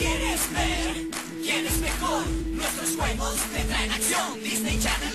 ¿Quieres ver quién es mejor? Nuestros juegos te traen acción. Disney Channel.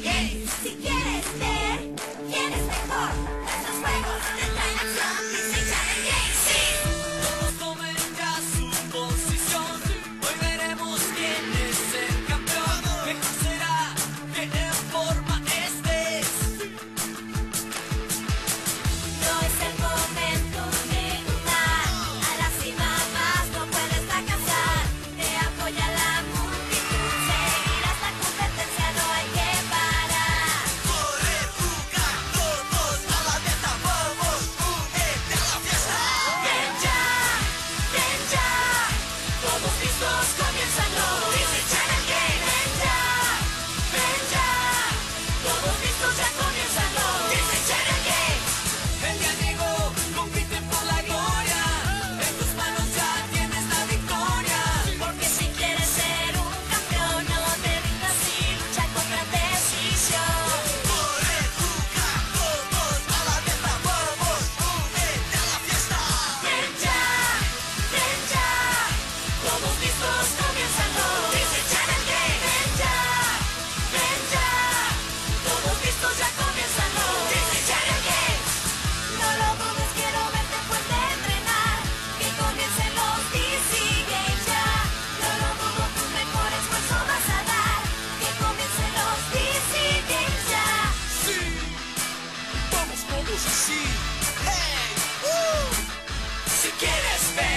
así. Hey, uh. Si quieres ver.